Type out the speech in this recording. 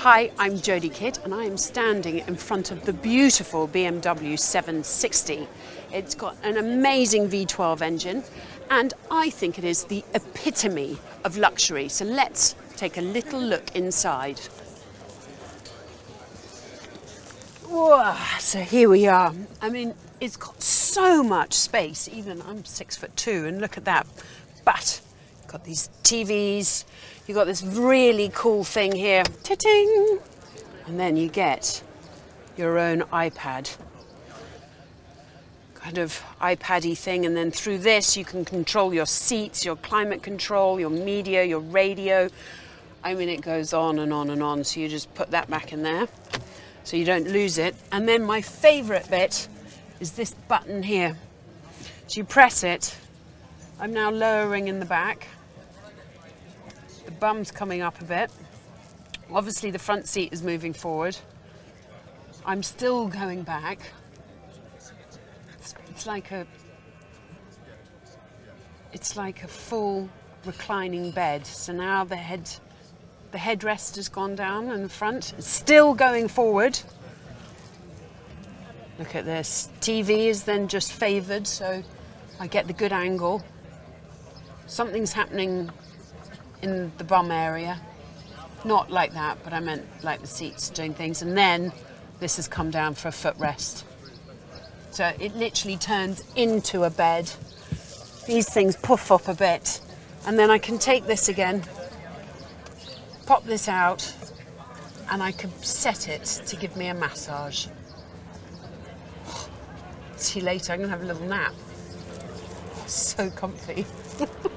Hi, I'm Jodie Kidd and I am standing in front of the beautiful BMW 760. It's got an amazing V12 engine and I think it is the epitome of luxury. So let's take a little look inside. Whoa, so here we are. I mean, it's got so much space. Even I'm six foot two and look at that. But got these TVs, you've got this really cool thing here, ting and then you get your own iPad. Kind of iPad-y thing, and then through this you can control your seats, your climate control, your media, your radio. I mean, it goes on and on and on, so you just put that back in there so you don't lose it. And then my favorite bit is this button here. So you press it. I'm now lowering in the back bum's coming up a bit. Obviously the front seat is moving forward. I'm still going back. It's, it's like a it's like a full reclining bed. So now the head the headrest has gone down in the front. It's still going forward. Look at this. TV is then just favoured so I get the good angle. Something's happening in the bum area. Not like that, but I meant like the seats doing things. And then this has come down for a footrest. So it literally turns into a bed. These things puff up a bit. And then I can take this again, pop this out, and I can set it to give me a massage. See you later, I'm gonna have a little nap. So comfy.